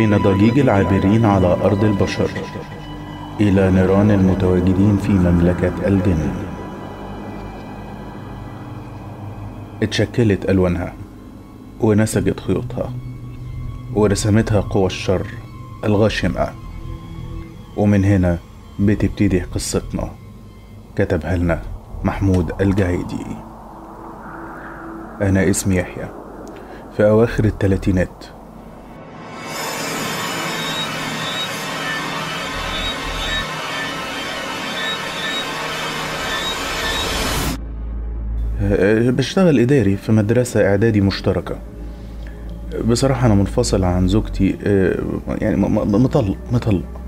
بين ضجيج العابرين على أرض البشر إلى نيران المتواجدين في مملكة الجن. اتشكلت ألوانها ونسجت خيوطها ورسمتها قوى الشر الغاشمة. ومن هنا بتبتدي قصتنا كتبها لنا محمود الجايدي أنا اسمي يحيى. في أواخر الثلاثينات بشتغل إداري في مدرسة إعدادي مشتركة. بصراحة أنا منفصل عن زوجتي أه، يعني مطلق مطلق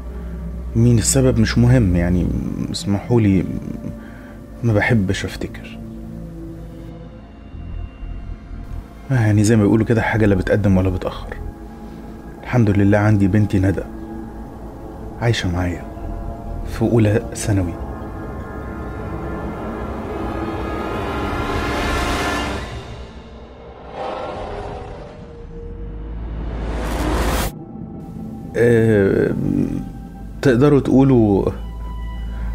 مين السبب؟ مش مهم يعني اسمحولي ما بحبش أفتكر. آه، يعني زي ما بيقولوا كده حاجة لا بتقدم ولا بتأخر. الحمد لله عندي بنتي ندى عايشة معايا في أولى ثانوي. تقدروا تقولوا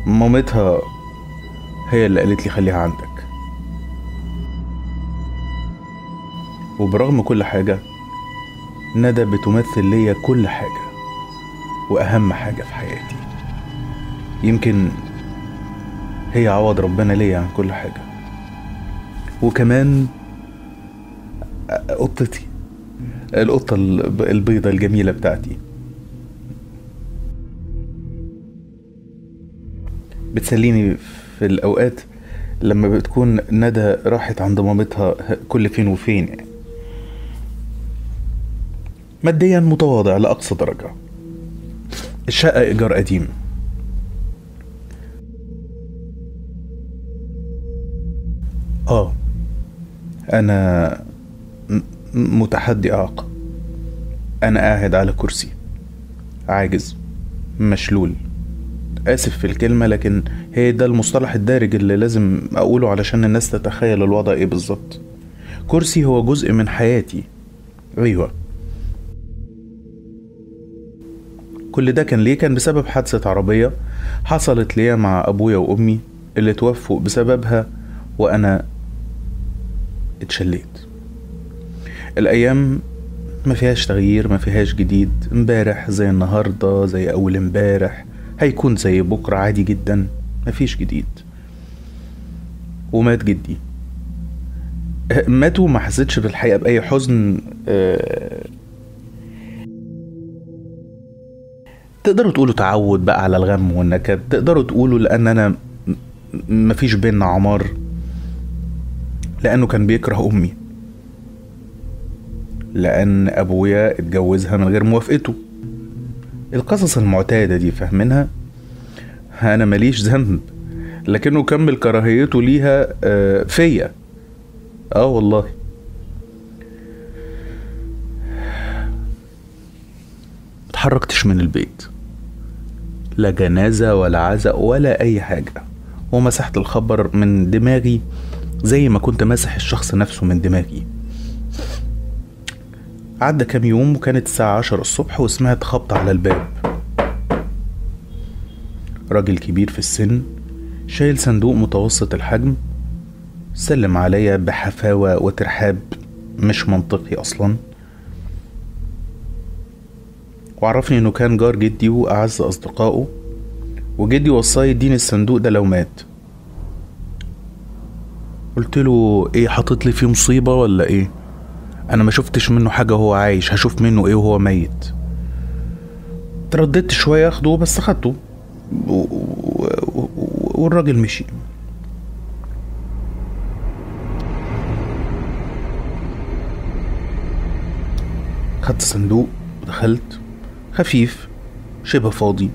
مامتها هي اللي قالت لي خليها عندك. وبرغم كل حاجة ندى بتمثل ليا كل حاجة وأهم حاجة في حياتي. يمكن هي عوض ربنا ليا عن كل حاجة. وكمان قطتي القطة الب- البيضة الجميلة بتاعتي. بتسليني في الأوقات لما بتكون ندى راحت عند مامتها كل فين وفين يعني. ماديا متواضع لأقصى درجة. الشقة إيجار قديم. آه أنا متحدي إعاقة أنا قاعد على كرسي. عاجز. مشلول. آسف في الكلمة لكن هي ده المصطلح الدارج اللي لازم أقوله علشان الناس تتخيل الوضع إيه بالظبط. كرسي هو جزء من حياتي. أيوة. كل ده كان ليه؟ كان بسبب حادثة عربية حصلت ليا مع أبويا وأمي اللي توفوا بسببها وأنا اتشليت. الأيام ما فيهاش تغيير ما فيهاش جديد. امبارح زي النهاردة زي أول امبارح. هيكون زي بكرة عادي جدا مفيش جديد. ومات جدي. مات وما حسيتش بالحقيقة بأي حزن آه، تقدروا تقولوا تعود بقى على الغم والنكد تقدروا تقولوا لأن أنا مفيش بينا عمار لأنه كان بيكره أمي. لأن أبويا اتجوزها من غير موافقته. القصص المعتادة دي فاهمينها؟ أنا ماليش ذنب لكنه كمل كراهيته ليها آه، فيا. آه والله. اتحركتش من البيت. لا جنازة ولا عزاء ولا أي حاجة. ومسحت الخبر من دماغي زي ما كنت ماسح الشخص نفسه من دماغي. عدى كام يوم وكانت الساعة عشر الصبح وسمعت خبط على الباب. راجل كبير في السن شايل صندوق متوسط الحجم سلم عليا بحفاوة وترحاب مش منطقي أصلا. وعرفني إنه كان جار جدي وأعز أصدقائه وجدي وصاه يديني الصندوق ده لو مات. قلت له إيه حاطط لي فيه مصيبة ولا إيه؟ أنا ما شفتش منه حاجة وهو عايش هشوف منه إيه وهو ميت. ترددت شوية أخده بس خدته و- و- و- والراجل مشي. خدت صندوق ودخلت خفيف شبه فاضي.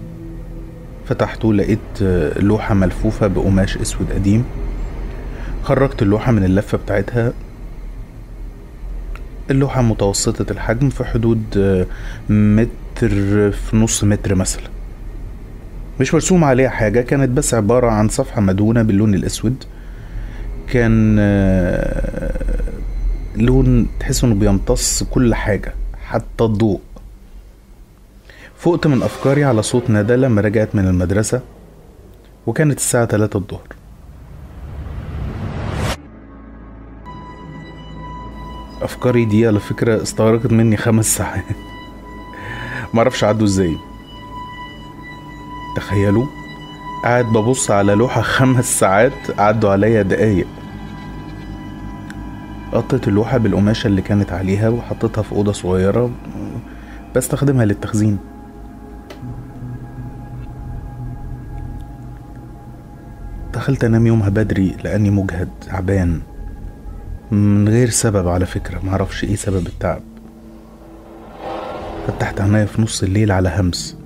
فتحته لقيت آه، لوحة ملفوفة بقماش أسود قديم. خرجت اللوحة من اللفة بتاعتها. اللوحة متوسطة الحجم في حدود آه، متر في نص متر مثلا. مش مرسوم عليها حاجة كانت بس عبارة عن صفحة مدهونة باللون الأسود. كان آه، لون تحس إنه بيمتص كل حاجة حتى الضوء. فقت من أفكاري على صوت ندى لما رجعت من المدرسة وكانت الساعة 3 الظهر. أفكاري دي على فكرة استغرقت مني خمس ساعات. معرفش عدوا إزاي. تخيلوا قاعد ببص على لوحة خمس ساعات عدوا عليا دقايق. قطت اللوحة بالقماشة اللي كانت عليها وحطيتها في أوضة صغيرة بستخدمها للتخزين. دخلت أنام يومها بدري لأني مجهد تعبان. من غير سبب على فكرة معرفش إيه سبب التعب. فتحت عينيا في نص الليل على همس.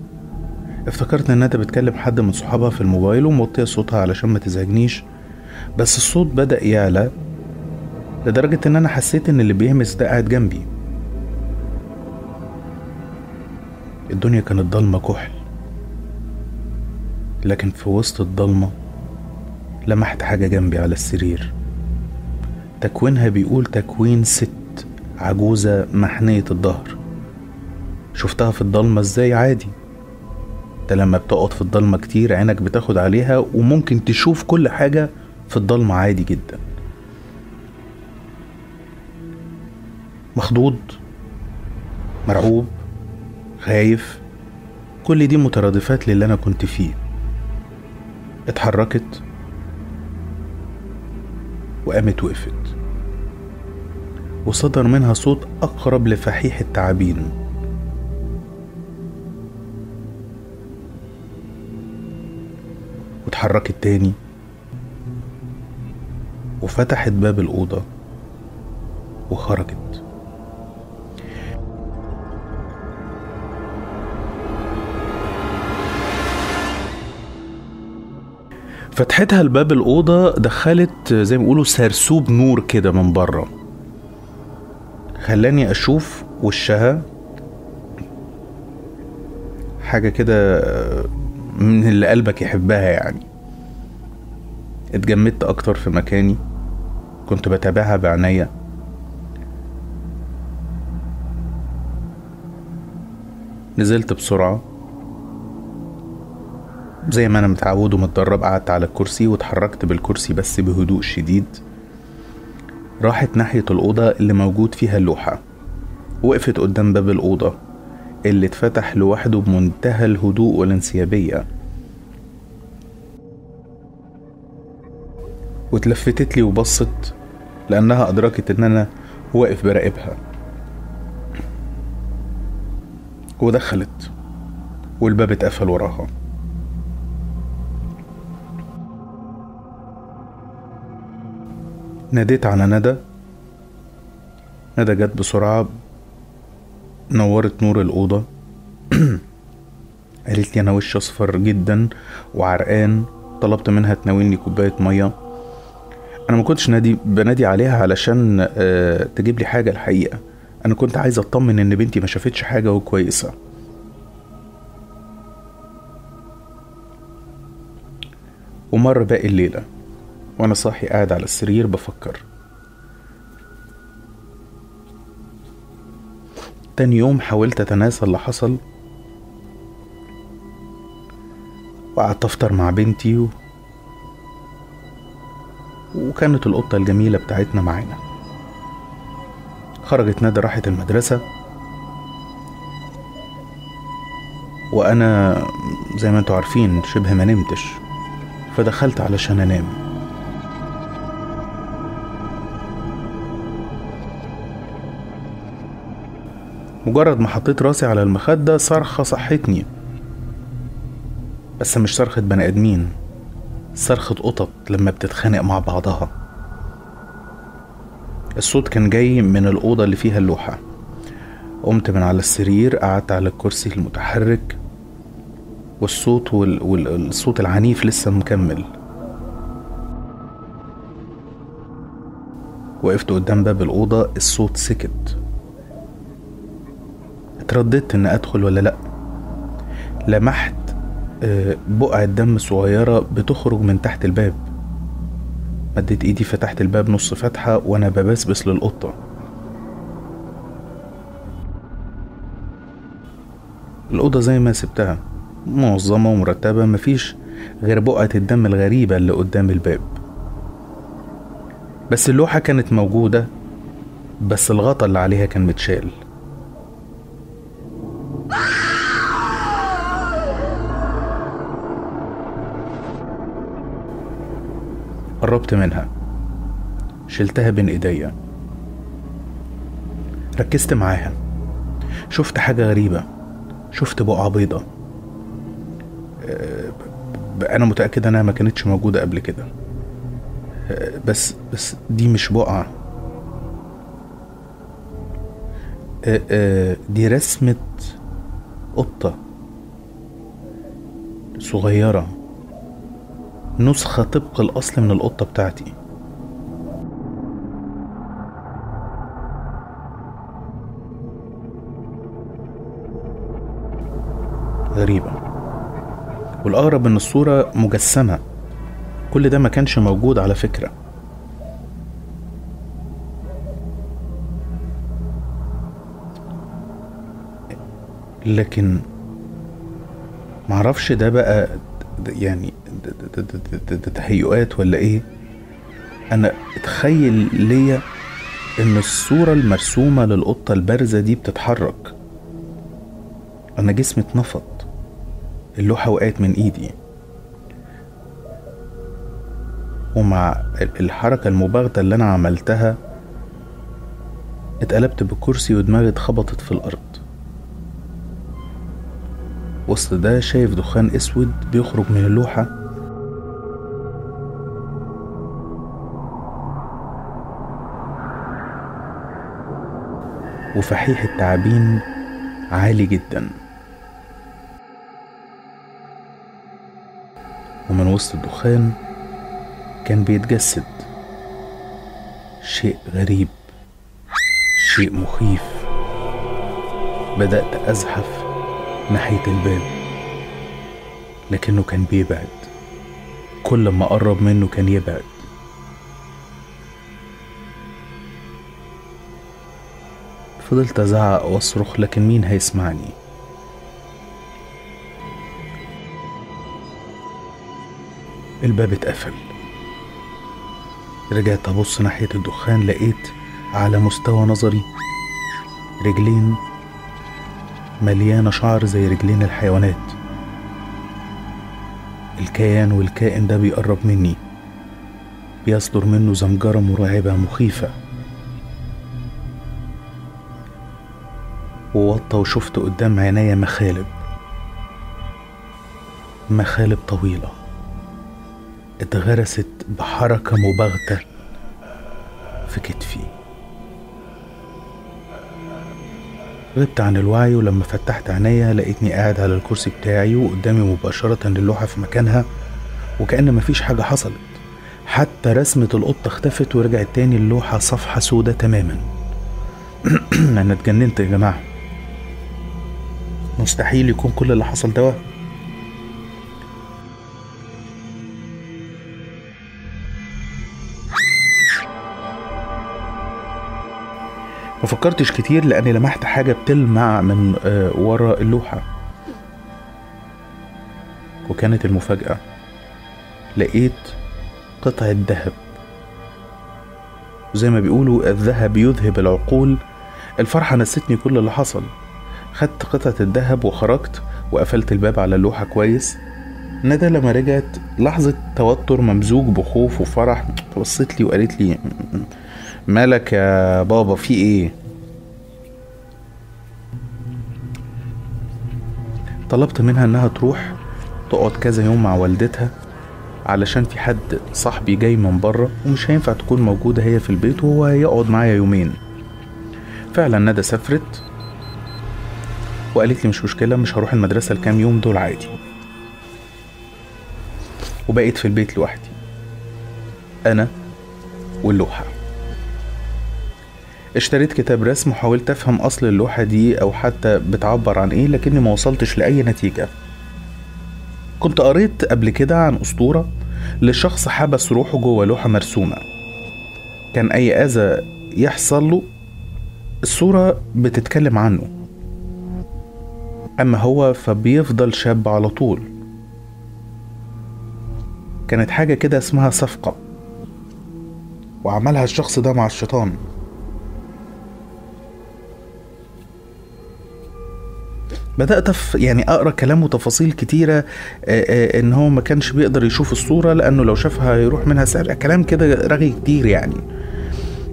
افتكرت إن ندى بتكلم حد من صحابها في الموبايل وموطية صوتها علشان ما تزعجنيش بس الصوت بدأ يعلى لدرجة إن أنا حسيت إن اللي بيهمس ده قاعد جنبي. الدنيا كانت ضلمة كحل. لكن في وسط الضلمة لمحت حاجة جنبي على السرير. تكوينها بيقول تكوين ست عجوزة محنية الظهر. شفتها في الضلمة إزاي؟ عادي. ده لما بتقعد في الضلمة كتير عينك بتاخد عليها وممكن تشوف كل حاجة في الضلمة عادي جدا. مخضوض مرعوب خايف كل دي مترادفات للي أنا كنت فيه. اتحركت وقامت وقفت. وصدر منها صوت أقرب لفحيح التعابين. واتحركت تاني. وفتحت باب الأوضة. وخرجت. فتحتها لباب الأوضة دخلت زي ما بيقولوا سرسوب نور كده من بره. خلاني أشوف وشها حاجة كده من اللي قلبك يحبها يعني. اتجمدت أكتر في مكاني كنت بتابعها بعناية. نزلت بسرعة. زي ما أنا متعود ومتدرب قعدت على الكرسي واتحركت بالكرسي بس بهدوء شديد. راحت ناحية الأوضة اللي موجود فيها اللوحة. وقفت قدام باب الأوضة اللي اتفتح لوحده بمنتهى الهدوء والانسيابية. واتلفتت لي وبصت لأنها أدركت إن أنا واقف براقبها. ودخلت والباب اتقفل وراها. ناديت على ندى. ندى جت بسرعة نورت نور الأوضة. قالت لي أنا وشي أصفر جدا وعرقان طلبت منها تناولني كوباية مية. أنا ما كنتش نادي بنادي عليها علشان أه تجيب لي حاجة الحقيقة. أنا كنت عايز أطمن إن بنتي ما شافتش حاجة وكويسة. ومر باقي الليلة. وأنا صاحي قاعد على السرير بفكر. تاني يوم حاولت أتناسى اللي حصل. وقعدت أفطر مع بنتي و... وكانت القطة الجميلة بتاعتنا معانا. خرجت ندى راحت المدرسة. وأنا زي ما أنتوا عارفين شبه ما نمتش. فدخلت علشان أنام. مجرد ما حطيت راسي على المخدة صرخة صحتني. بس مش صرخة بني آدمين صرخة قطط لما بتتخانق مع بعضها. الصوت كان جاي من الأوضة اللي فيها اللوحة. قمت من على السرير قعدت على الكرسي المتحرك والصوت وال... والصوت العنيف لسه مكمل. وقفت قدام باب الأوضة الصوت سكت. اترددت إن أدخل ولا لأ. لمحت بقعة دم صغيرة بتخرج من تحت الباب. مديت إيدي فتحت الباب نص فتحة وأنا ببسبس للقطة. الأوضة زي ما سبتها منظمة ومرتبة مفيش غير بقعة الدم الغريبة اللي قدام الباب. بس اللوحة كانت موجودة بس الغطا اللي عليها كان متشال. قربت منها. شلتها بين إيديا. ركزت معاها. شفت حاجة غريبة. شفت بقعة بيضة. أه، أنا متأكد إنها ما كانتش موجودة قبل كده. أه، بس بس دي مش بقعة. أه، دي رسمة قطة. صغيرة. نسخة طبق الأصل من القطة بتاعتي. غريبة. والأغرب إن الصورة مجسمة. كل ده ما كانش موجود على فكرة. لكن معرفش ده بقى يعني تهيؤات ولا إيه؟ أنا اتخيل ليا إن الصورة المرسومة للقطة البارزة دي بتتحرك. أنا جسمي اتنفض. اللوحة وقعت من إيدي. ومع الحركة المباغتة اللي أنا عملتها اتقلبت بالكرسي ودماغي اتخبطت في الأرض. وسط ده شايف دخان أسود بيخرج من اللوحة. وفحيح التعابين عالي جدا. ومن وسط الدخان كان بيتجسد. شيء غريب شيء مخيف. بدأت أزحف ناحية الباب لكنه كان بيبعد. كل ما قرب منه كان يبعد. فضلت أزعق وأصرخ لكن مين هيسمعني؟ الباب اتقفل. رجعت أبص ناحية الدخان لقيت على مستوى نظري رجلين مليانة شعر زي رجلين الحيوانات. الكيان والكائن ده بيقرب مني بيصدر منه زمجرة مرعبة مخيفة. ووطى وشفت قدام عينيا مخالب. مخالب طويلة. اتغرست بحركة مباغتة في كتفي غبت عن الوعي ولما فتحت عينيا لقيتني قاعد على الكرسي بتاعي وقدامي مباشرة اللوحة في مكانها وكأن مفيش حاجة حصلت. حتى رسمة القطة اختفت ورجعت تاني اللوحة صفحة سودة تماما. أنا اتجننت يا جماعة. مستحيل يكون كل اللي حصل ده وهم ما فكرتش كتير لأني لمحت حاجة بتلمع من آه، ورا اللوحة. وكانت المفاجأة لقيت قطعه ذهب زي ما بيقولوا الذهب يذهب العقول. الفرحة نستني كل اللي حصل. خدت قطعة الذهب وخرجت وقفلت الباب على اللوحة كويس. ندى لما رجعت لحظة توتر ممزوج بخوف وفرح. بصيت لي وقالت لي مالك يا بابا في إيه؟ طلبت منها إنها تروح تقعد كذا يوم مع والدتها علشان في حد صاحبي جاي من بره ومش هينفع تكون موجودة هي في البيت وهو هيقعد معايا يومين. فعلا ندى سافرت وقالت لي مش مشكلة مش هروح المدرسة الكام يوم دول عادي. وبقيت في البيت لوحدي. أنا واللوحة. اشتريت كتاب رسم وحاولت أفهم أصل اللوحة دي أو حتى بتعبر عن إيه لكني ما وصلتش لأي نتيجة. كنت قريت قبل كده عن أسطورة لشخص حبس روحه جوه لوحة مرسومة. كان أي آذى يحصل له الصورة بتتكلم عنه. أما هو فبيفضل شاب على طول؟ كانت حاجة كده اسمها صفقة. وعملها الشخص ده مع الشيطان. بدأت يعني أقرأ كلام وتفاصيل كتيرة إن هو ما كانش بيقدر يشوف الصورة لأنه لو شافها يروح منها سرقة. كلام كده رغي كتير يعني.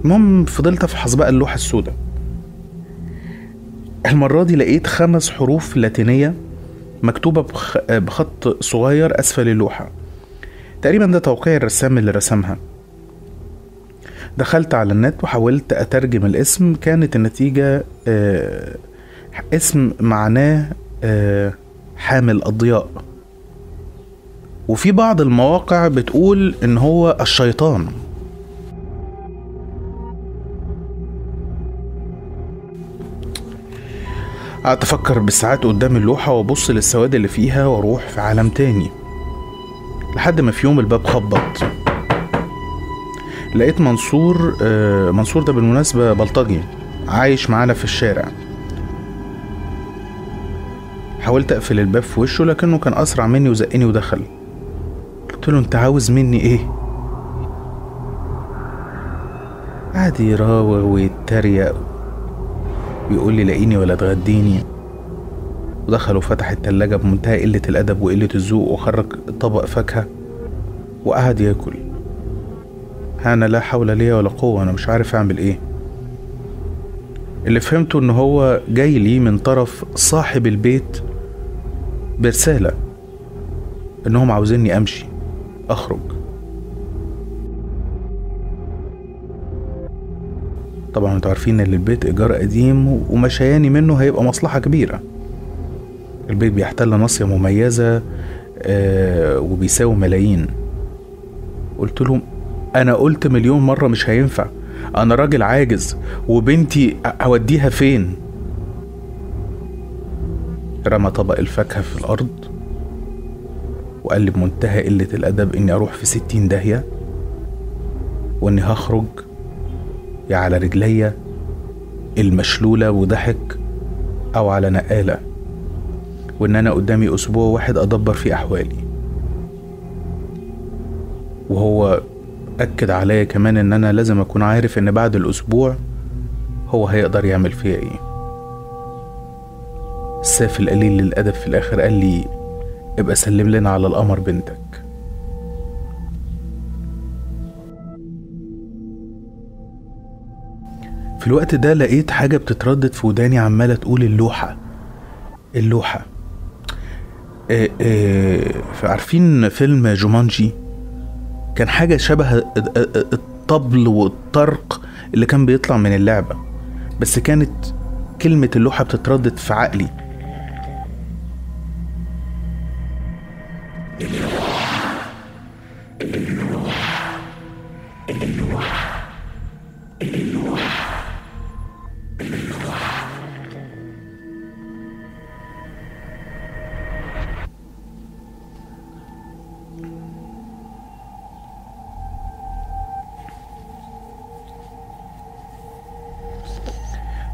المهم فضلت أفحص بقى اللوحة السوداء. المرة دي لقيت خمس حروف لاتينية مكتوبة بخ... بخط صغير أسفل اللوحة. تقريبا ده توقيع الرسام اللي رسمها. دخلت على النت وحاولت أترجم الاسم كانت النتيجة آه اسم معناه آه حامل الضياء وفي بعض المواقع بتقول إن هو الشيطان. قعدت أفكر بالساعات قدام اللوحة وأبص للسواد اللي فيها وأروح في عالم تاني. لحد ما في يوم الباب خبط. لقيت منصور آه منصور ده بالمناسبة بلطجي عايش معانا في الشارع. حاولت أقفل الباب في وشه لكنه كان أسرع مني وزقني ودخل. قلت له أنت عاوز مني إيه؟ قعد يراوغ ويتريق. ويقول لي لاقيني ولا تغديني. ودخل وفتح التلاجة بمنتهى قلة الأدب وقلة الذوق وخرج طبق فاكهة وقعد ياكل. أنا لا حول لي ولا قوة أنا مش عارف أعمل إيه. اللي فهمته إن هو جاي لي من طرف صاحب البيت برسالة إنهم عاوزيني أمشي أخرج. طبعا أنتوا عارفين إن البيت إيجار قديم ومشياني منه هيبقى مصلحة كبيرة. البيت بيحتل ناصية مميزة آه وبيساوي ملايين. قلت له أنا قلت مليون مرة مش هينفع. أنا راجل عاجز وبنتي أوديها فين؟ رمى طبق الفاكهة في الأرض وقال لي بمنتهى قلة الأدب إني أروح في ستين داهية وإني هخرج على رجليا المشلولة وضحك أو على نقالة وإن أنا قدامي أسبوع واحد أدبر فيه أحوالي. وهو أكد عليا كمان إن أنا لازم أكون عارف إن بعد الأسبوع هو هيقدر يعمل فيا إيه. الساف القليل للأدب في الآخر قال لي ابقى سلم لنا على القمر بنتك. في الوقت ده لقيت حاجة بتتردد في وداني عمالة تقول اللوحة. اللوحة. إيه إيه عارفين فيلم جومانجي؟ كان حاجة شبه الطبل والطرق اللي كان بيطلع من اللعبة. بس كانت كلمة اللوحة بتتردد في عقلي.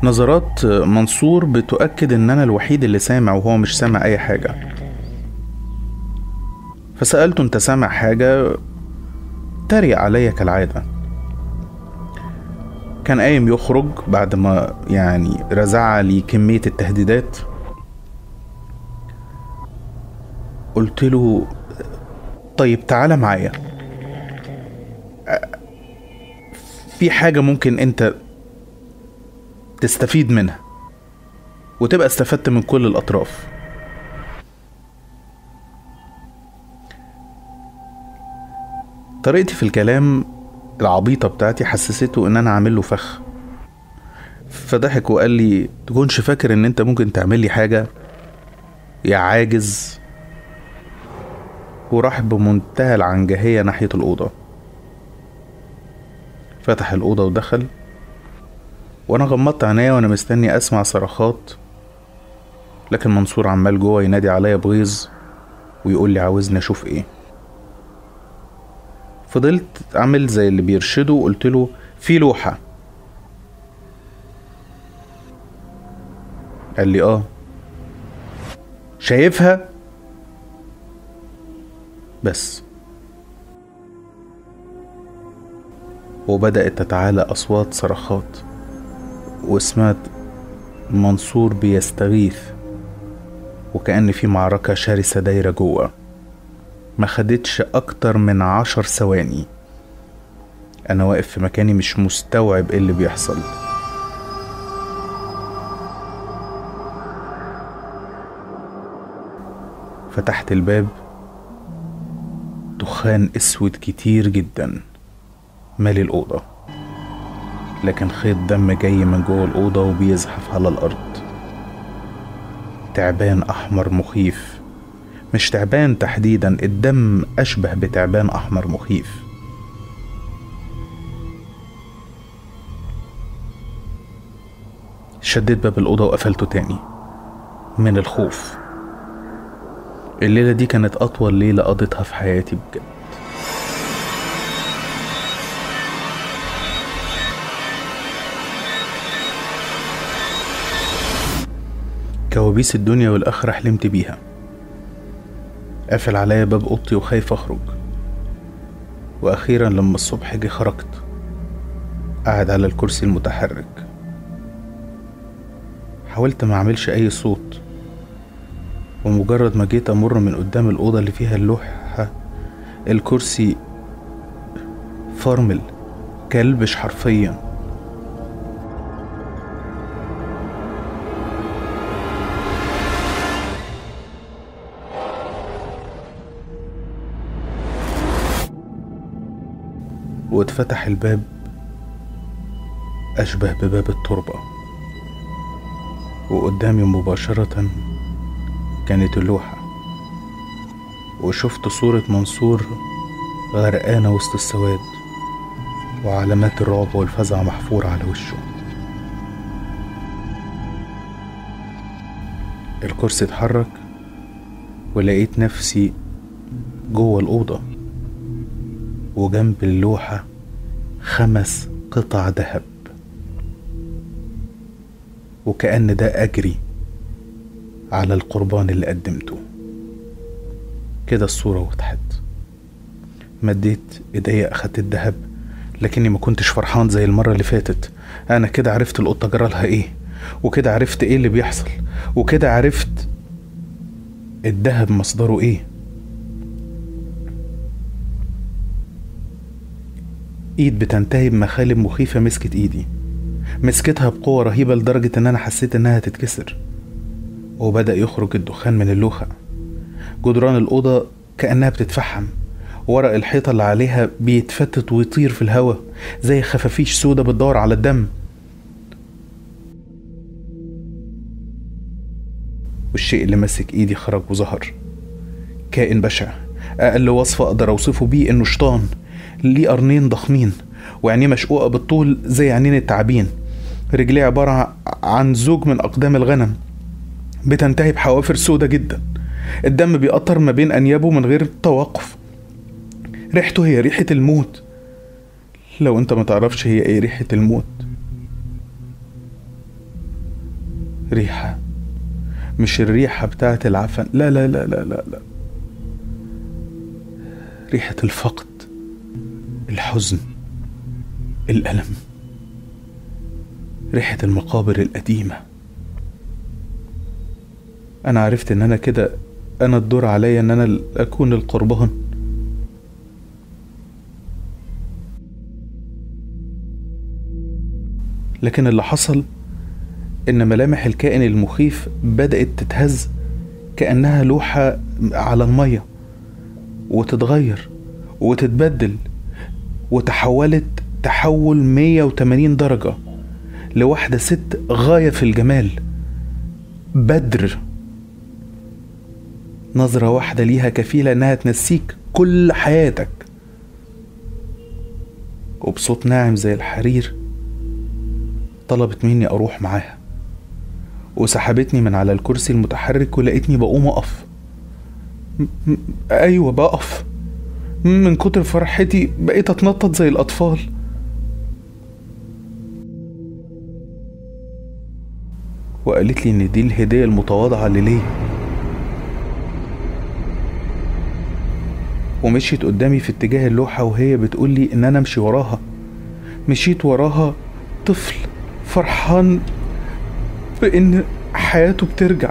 نظرات منصور بتؤكد إن أنا الوحيد اللي سامع وهو مش سامع أي حاجة. فسألته أنت سامع حاجة؟ تريق عليا كالعادة. كان قايم يخرج بعد ما يعني رزع لي كمية التهديدات. قلت له طيب تعالى معايا. في حاجة ممكن أنت تستفيد منها وتبقى استفدت من كل الأطراف. طريقتي في الكلام العبيطة بتاعتي حسسته إن أنا عامل له فخ. فضحك وقال لي تكونش فاكر إن أنت ممكن تعمل لي حاجة؟ يا عاجز. وراح بمنتهى العنجهية ناحية الأوضة. فتح الأوضة ودخل. وأنا غمضت عينيا وأنا مستني أسمع صرخات لكن منصور عمال جوه ينادي عليا بغيظ ويقول لي عاوزني أشوف إيه. فضلت أعمل زي اللي بيرشده وقلت له في لوحة. قال لي آه. شايفها؟ بس. وبدأت تتعالى أصوات صرخات. وسمعت منصور بيستغيث وكأن في معركة شرسة دايرة جوه. ما خدتش أكتر من عشر ثواني. أنا واقف في مكاني مش مستوعب إيه اللي بيحصل. فتحت الباب. دخان أسود كتير جدا. مالي الأوضة؟ لكن خيط دم جاي من جوه الأوضة وبيزحف على الأرض. تعبان أحمر مخيف. مش تعبان تحديدا الدم أشبه بتعبان أحمر مخيف. شديت باب الأوضة وقفلته تاني. من الخوف. الليلة دي كانت أطول ليلة قضيتها في حياتي بجد. كوابيس الدنيا والآخرة حلمت بيها. قافل عليا باب أوضتي وخايف أخرج. وأخيرا لما الصبح جه خرجت قاعد على الكرسي المتحرك. حاولت ما أعملش أي صوت. ومجرد ما جيت أمر من قدام الأوضة اللي فيها اللوحة الكرسي فرمل كلبش حرفيا. واتفتح الباب أشبه بباب التربة. وقدامي مباشرة كانت اللوحة. وشفت صورة منصور غرقانة وسط السواد وعلامات الرعب والفزع محفورة على وشه. الكرسي اتحرك ولقيت نفسي جوه الأوضة وجنب اللوحة خمس قطع ذهب. وكأن ده أجري على القربان اللي قدمته. كده الصورة وضحت. مديت إيديا أخدت الدهب لكني ما كنتش فرحان زي المرة اللي فاتت. أنا كده عرفت القطة جرالها إيه وكده عرفت إيه اللي بيحصل وكده عرفت الدهب مصدره إيه. إيد بتنتهي بمخالب مخيفة مسكت إيدي. مسكتها بقوة رهيبة لدرجة إن أنا حسيت إنها تتكسر وبدأ يخرج الدخان من اللوحة. جدران الأوضة كأنها بتتفحم. ورق الحيطة اللي عليها بيتفتت ويطير في الهواء زي خفافيش سودة بتدور على الدم. والشيء اللي ماسك إيدي خرج وظهر. كائن بشع أقل وصف أقدر أوصفه بيه إنه شيطان. ليه قرنين ضخمين وعينيه مشقوقة بالطول زي عينين التعابين. رجليه عبارة عن زوج من أقدام الغنم بتنتهي بحوافر سودة جدا. الدم بيقطر ما بين أنيابه من غير توقف. ريحته هي ريحة الموت. لو أنت ما تعرفش هي إيه ريحة الموت. ريحة. مش الريحة بتاعت العفن. لا لا لا لا لا لا. ريحة الفقد. الحزن الألم ريحة المقابر القديمة أنا عرفت إن أنا كده أنا الدور عليا إن أنا أكون القربان. لكن اللي حصل إن ملامح الكائن المخيف بدأت تتهز كأنها لوحة على المية وتتغير وتتبدل. وتحولت تحول 180 درجة لواحدة ست غاية في الجمال. بدر. نظرة واحدة ليها كفيلة إنها تنسيك كل حياتك. وبصوت ناعم زي الحرير طلبت مني أروح معاها. وسحبتني من على الكرسي المتحرك ولقيتني بقوم أقف. م- أيوة بقف. من كتر فرحتي بقيت أتنطط زي الأطفال. وقالت لي إن دي الهدية المتواضعة اللي ومشيت قدامي في اتجاه اللوحة وهي بتقول لي إن أنا أمشي وراها. مشيت وراها طفل فرحان بإن حياته بترجع.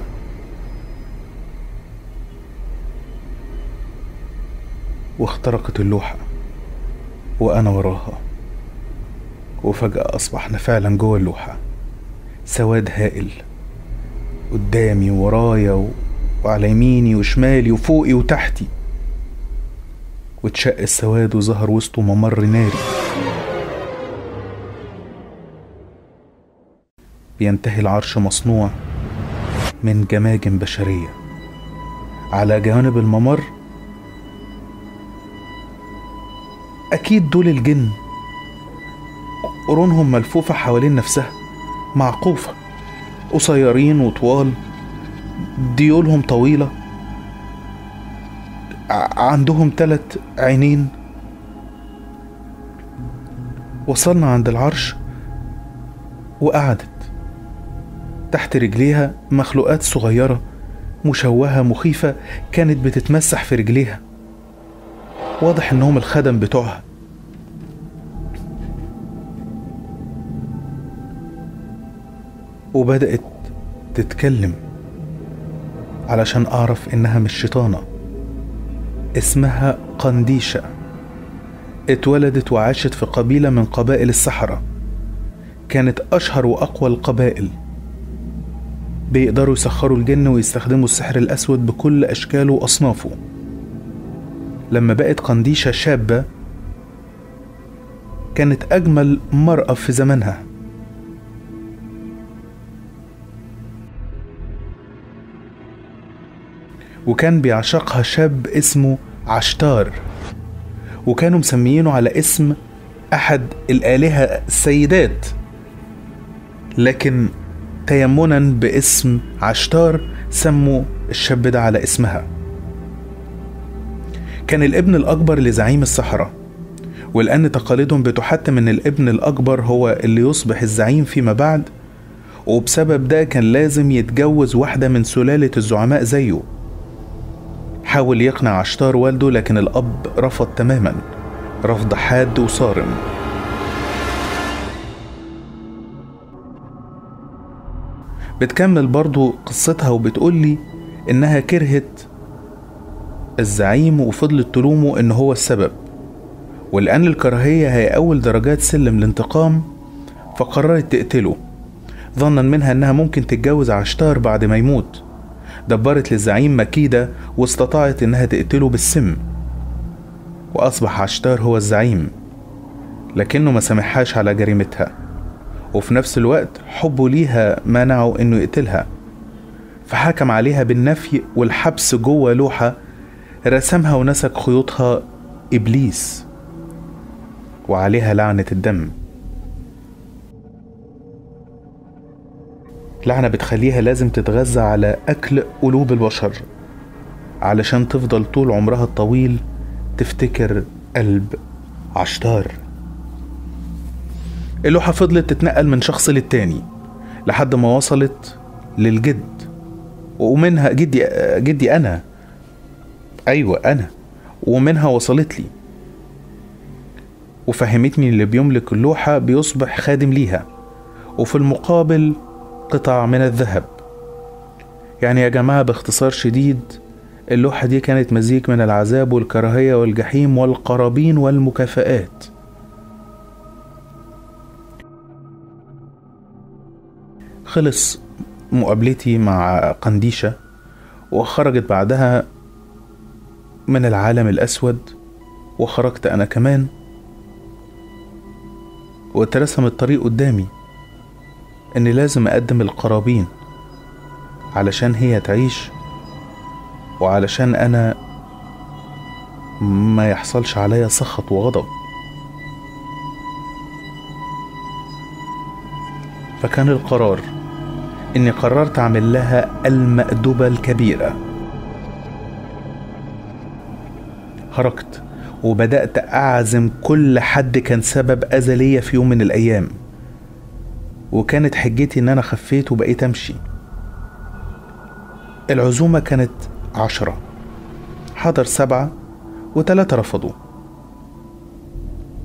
واخترقت اللوحة وأنا وراها. وفجأة أصبحنا فعلا جوه اللوحة. سواد هائل قدامي ورايا و... وعلى يميني وشمالي وفوقي وتحتي. واتشق السواد وظهر وسطه ممر ناري. بينتهي العرش مصنوع من جماجم بشرية. على جوانب الممر أكيد دول الجن. قرونهم ملفوفة حوالين نفسها معقوفة قصيرين وطوال ديولهم طويلة. عندهم تلات عينين. وصلنا عند العرش وقعدت تحت رجليها مخلوقات صغيرة مشوهة مخيفة كانت بتتمسح في رجليها. واضح إنهم الخدم بتوعها. وبدأت تتكلم علشان أعرف إنها مش شيطانة. اسمها قنديشة. اتولدت وعاشت في قبيلة من قبائل الصحراء. كانت أشهر وأقوى القبائل. بيقدروا يسخروا الجن ويستخدموا السحر الأسود بكل أشكاله وأصنافه. لما بقت قنديشة شابة كانت أجمل مرأة في زمانها وكان بيعشقها شاب اسمه عشتار وكانوا مسميينه على اسم أحد الآلهة السيدات. لكن تيمنا باسم عشتار سموا الشاب ده على اسمها. كان الابن الأكبر لزعيم الصحراء ولأن تقاليدهم بتحتم إن الابن الأكبر هو اللي يصبح الزعيم فيما بعد وبسبب ده كان لازم يتجوز واحدة من سلالة الزعماء زيه. حاول يقنع عشتار والده لكن الأب رفض تماما رفض حاد وصارم. بتكمل برضو قصتها وبتقول لي إنها كرهت الزعيم وفضلت تلومه إن هو السبب. ولأن الكراهية هي أول درجات سلم الانتقام فقررت تقتله. ظنا منها إنها ممكن تتجوز عشتار بعد ما يموت. دبرت للزعيم مكيدة واستطاعت إنها تقتله بالسم. وأصبح عشتار هو الزعيم لكنه ما سامحهاش على جريمتها. وفي نفس الوقت حبه ليها منعه إنه يقتلها. فحكم عليها بالنفي والحبس جوه لوحة رسمها ونسك خيوطها إبليس وعليها لعنة الدم. لعنة بتخليها لازم تتغذى على أكل قلوب البشر علشان تفضل طول عمرها الطويل تفتكر قلب عشتار. اللوحة فضلت تتنقل من شخص للتاني لحد ما وصلت للجد ومنها جدي جدي أنا. أيوة أنا. ومنها وصلت لي. وفهمتني اللي بيملك اللوحة بيصبح خادم ليها. وفي المقابل قطع من الذهب. يعني يا جماعة باختصار شديد اللوحة دي كانت مزيج من العذاب والكراهية والجحيم والقرابين والمكافآت. خلص مقابلتي مع قنديشة وخرجت بعدها من العالم الأسود وخرجت أنا كمان. واترسم الطريق قدامي إني لازم أقدم القرابين علشان هي تعيش وعلشان أنا ما يحصلش عليا سخط وغضب. فكان القرار إني قررت أعمل لها المأدبة الكبيرة. خرجت وبدأت أعزم كل حد كان سبب أذى ليا في يوم من الأيام. وكانت حجتي إن أنا خفيت وبقيت أمشي. العزومة كانت عشرة. حضر سبعة وتلاتة رفضوا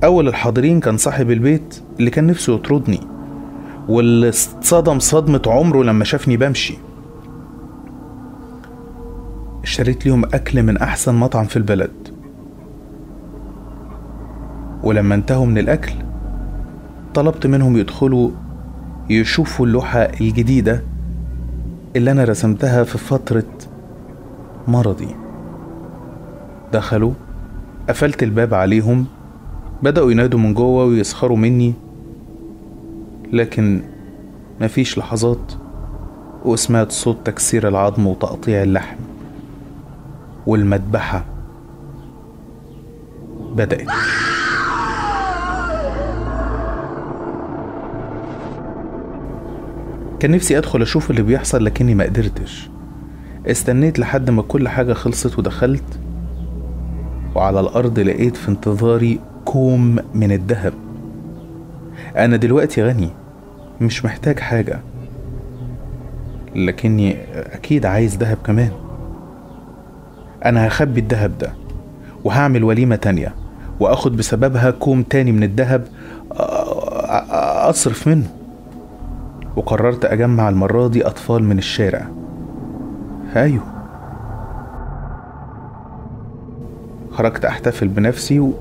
أول الحاضرين كان صاحب البيت اللي كان نفسه يطردني واللي اتصدم صدمة عمره لما شافني بمشي. اشتريت ليهم أكل من أحسن مطعم في البلد. ولما انتهوا من الأكل طلبت منهم يدخلوا يشوفوا اللوحة الجديدة اللي أنا رسمتها في فترة مرضي. دخلوا قفلت الباب عليهم بدأوا ينادوا من جوه ويسخروا مني لكن مفيش لحظات وسمعت صوت تكسير العظم وتقطيع اللحم والمذبحة بدأت. كان نفسي أدخل أشوف اللي بيحصل لكني ما قدرتش. استنيت لحد ما كل حاجة خلصت ودخلت وعلى الأرض لقيت في انتظاري كوم من الذهب. أنا دلوقتي غني مش محتاج حاجة لكني أكيد عايز دهب كمان. أنا هخبي الدهب ده وهعمل وليمة تانية وأخد بسببها كوم تاني من الدهب أصرف منه. وقررت أجمع المرة دي أطفال من الشارع. أيوه. خرجت أحتفل بنفسي و...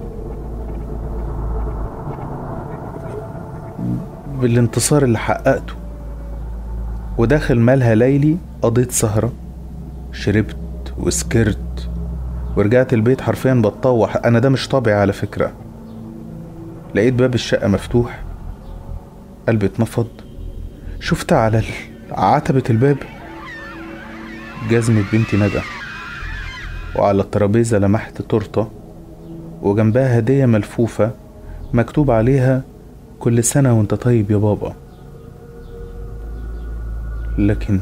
بالانتصار اللي حققته. وداخل مالها ليلي قضيت سهرة. شربت وسكرت ورجعت البيت حرفيا بتطوح. أنا ده مش طبيعي على فكرة. لقيت باب الشقة مفتوح. قلبي اتنفض. شفت على عتبة الباب جزمة بنتي ندى وعلى الترابيزة لمحت تورتة وجنبها هدية ملفوفة مكتوب عليها كل سنة وانت طيب يا بابا. لكن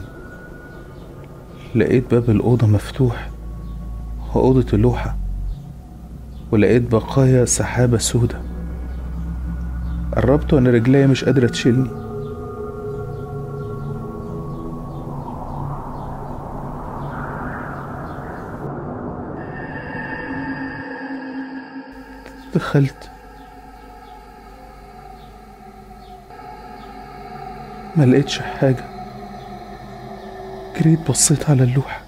لقيت باب الأوضة مفتوح وأوضة اللوحة ولقيت بقايا سحابة سودة. قربت وأنا رجليا مش قادرة تشيلني. دخلت. ما لقيتش حاجة. جريت بصيت على اللوحة.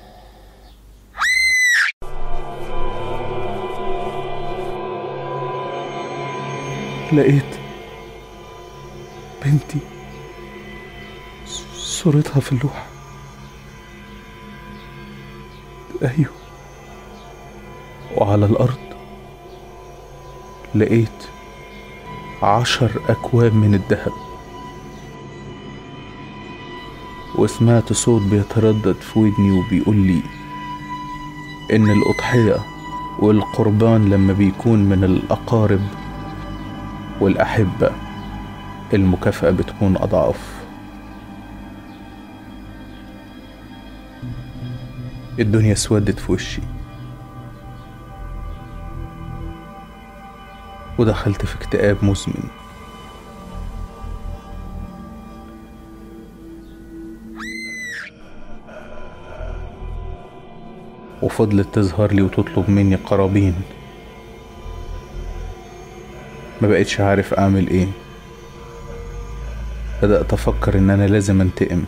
لقيت بنتي صورتها في اللوحة. أيوه. وعلى الأرض. لقيت عشر أكواب من الذهب. وسمعت صوت بيتردد في ودني وبيقول لي إن الأضحية والقربان لما بيكون من الأقارب والأحبة المكافأة بتكون أضعاف. الدنيا اسودت في وشي. ودخلت في اكتئاب مزمن وفضلت تظهر لي وتطلب مني قرابين. ما بقتش عارف أعمل إيه. بدأت أفكر إن أنا لازم أنتقم.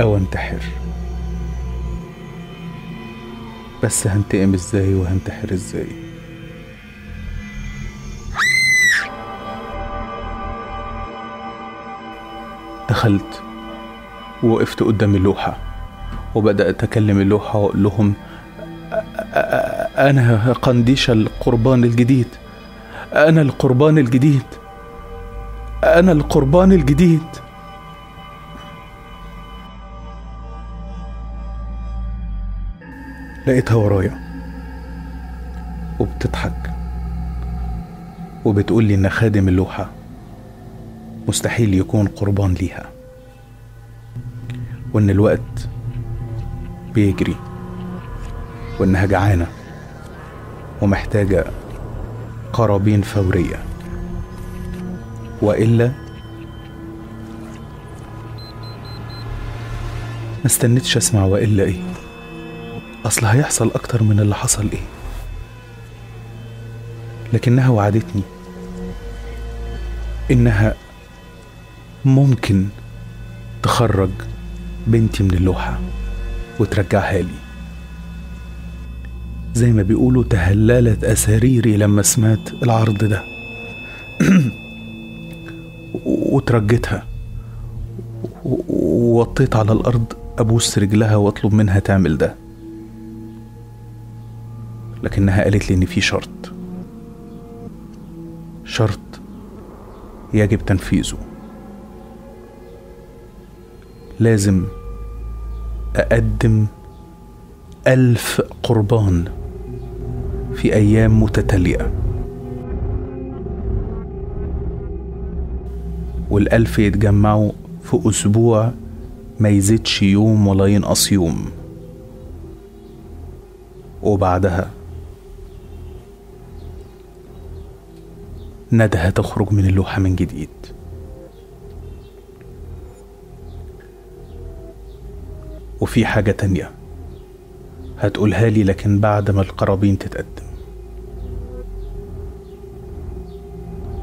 أو أنتحر. بس هنتقم إزاي وهنتحر إزاي؟ دخلت ووقفت قدام اللوحة وبدأت أكلم اللوحة وأقول لهم أنا قنديش القربان الجديد أنا القربان الجديد أنا القربان الجديد. لقيتها ورايا وبتضحك وبتقول لي إن خادم اللوحة مستحيل يكون قربان ليها وإن الوقت بيجري وانها جعانة ومحتاجة قرابين فورية وإلا ما استنيتش أسمع وإلا إيه. أصل هيحصل أكتر من اللي حصل إيه. لكنها وعدتني إنها ممكن تخرج بنتي من اللوحة وترجعها لي. زي ما بيقولوا تهللت أساريري لما سمعت العرض ده. وترجتها. ووطيت على الأرض أبوس رجلها وأطلب منها تعمل ده. لكنها قالت لي إن في شرط. شرط يجب تنفيذه. لازم أقدم ألف قربان في أيام متتالية. والألف يتجمعوا في أسبوع ما يزيدش يوم ولا ينقص يوم. وبعدها ندى تخرج من اللوحة من جديد. وفي حاجة تانية. هتقولها لي لكن بعد ما القرابين تتقدم.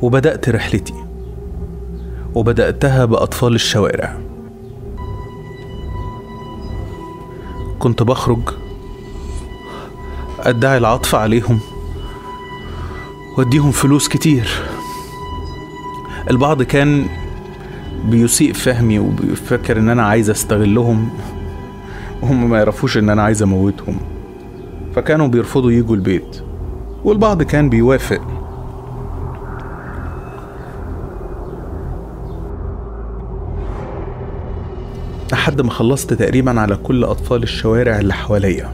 وبدأت رحلتي. وبدأتها بأطفال الشوارع. كنت بخرج أدعي العطف عليهم. وأديهم فلوس كتير. البعض كان بيسيء فهمي وبيفكر إن أنا عايز أستغلهم وهم ما يعرفوش إن أنا عايز أموتهم. فكانوا بيرفضوا يجوا البيت والبعض كان بيوافق. لحد ما خلصت تقريبا على كل أطفال الشوارع اللي حواليا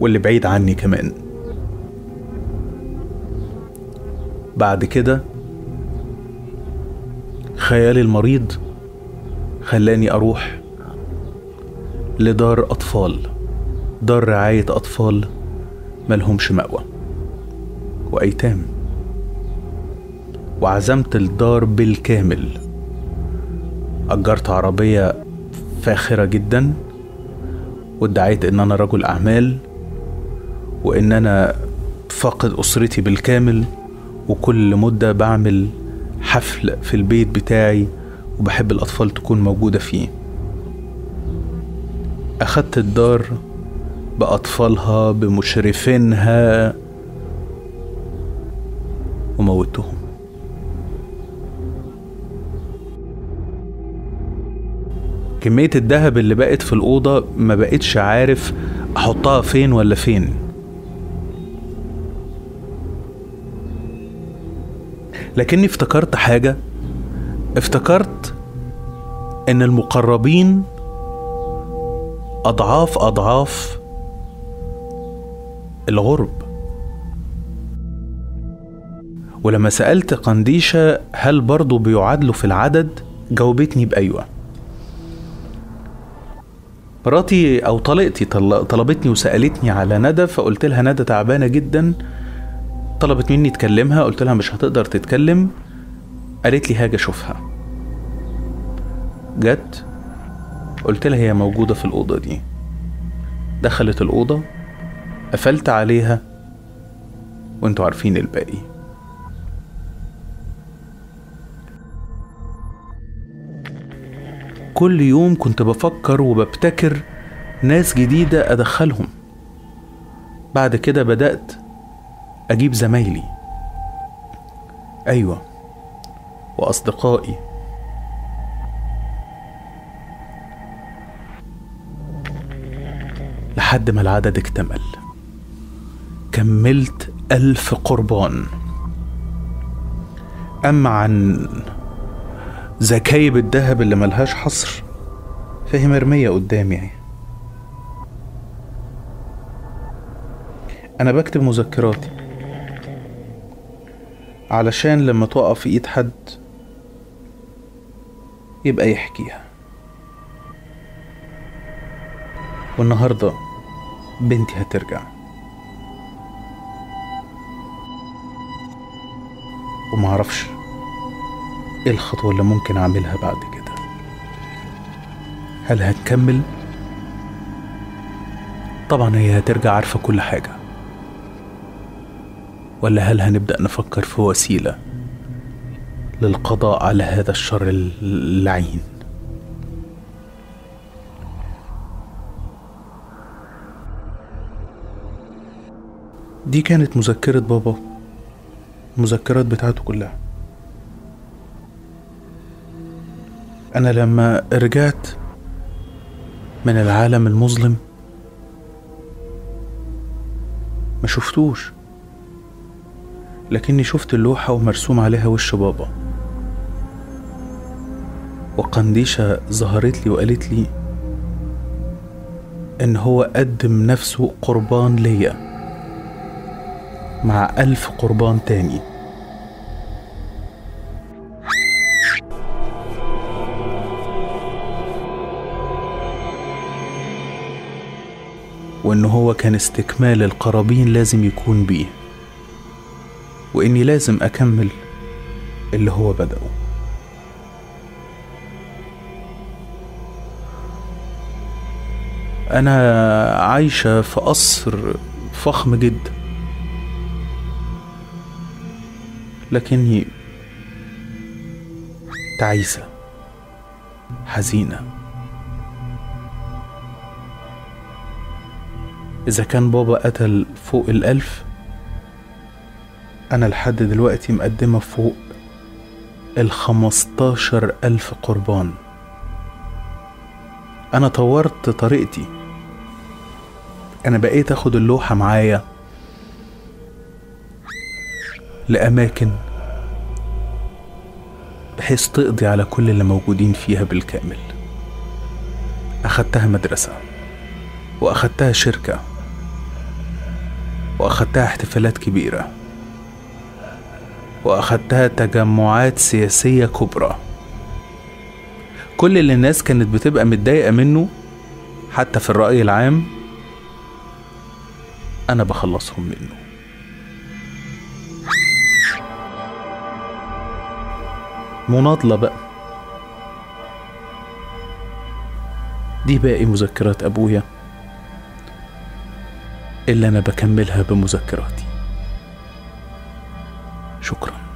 واللي بعيد عني كمان. بعد كده خيالي المريض خلاني أروح لدار أطفال دار رعاية أطفال ملهمش مأوى وأيتام. وعزمت الدار بالكامل. أجرت عربية فاخرة جدا وادعيت إن أنا رجل أعمال وإن أنا فاقد أسرتي بالكامل. وكل مدة بعمل حفل في البيت بتاعي وبحب الأطفال تكون موجودة فيه. أخدت الدار بأطفالها بمشرفينها وموتهم كمية الذهب اللي بقت في الأوضة ما بقتش عارف أحطها فين ولا فين. لكني افتكرت حاجة. افتكرت إن المقربين أضعاف أضعاف الغرب. ولما سألت قنديشة هل برضه بيعادلوا في العدد جاوبتني بأيوة. مراتي أو طليقتي طلبتني وسألتني على ندى فقلت لها ندى تعبانة جدا. طلبت مني تكلمها قلت لها مش هتقدر تتكلم. قالت لي هاجي أشوفها. جت قلت لها هي موجودة في الأوضة دي. دخلت الأوضة قفلت عليها وانتوا عارفين الباقي. كل يوم كنت بفكر وببتكر ناس جديدة أدخلهم. بعد كده بدأت أجيب زمايلي. أيوة. وأصدقائي. لحد ما العدد اكتمل. كملت ألف قربان. أما عن زكايب الذهب اللي ملهاش حصر. فهي مرمية قدامي أنا بكتب مذكراتي. علشان لما تقع في إيد حد يبقى يحكيها. والنهاردة بنتي هترجع. ومعرفش إيه الخطوة اللي ممكن اعملها بعد كده. هل هتكمل؟ طبعا هي هترجع عارفة كل حاجة. ولا هل هنبدأ نفكر في وسيلة للقضاء على هذا الشر اللعين؟ دي كانت مذكرة بابا المذكرات بتاعته كلها. أنا لما رجعت من العالم المظلم ما شفتوش. لكني شفت اللوحة ومرسوم عليها وش بابا. وقنديشة ظهرت لي وقالت لي إن هو قدم نفسه قربان ليا مع ألف قربان تاني. وإن هو كان استكمال القرابين لازم يكون بيه. وإني لازم أكمل اللي هو بدأه. أنا عايشة في قصر فخم جدا. لكني تعيسة حزينة. إذا كان بابا قتل فوق الألف أنا لحد دلوقتي مقدمة فوق الخمستاشر ألف قربان. أنا طورت طريقتي. أنا بقيت أخد اللوحة معايا لأماكن بحيث تقضي على كل اللي موجودين فيها بالكامل. أخدتها مدرسة وأخدتها شركة وأخدتها احتفالات كبيرة. وأخدتها تجمعات سياسية كبرى. كل اللي الناس كانت بتبقى متضايقة منه حتى في الرأي العام أنا بخلصهم منه. مناضلة بقى. دي باقي مذكرات أبويا اللي أنا بكملها بمذكراتي. شكراً.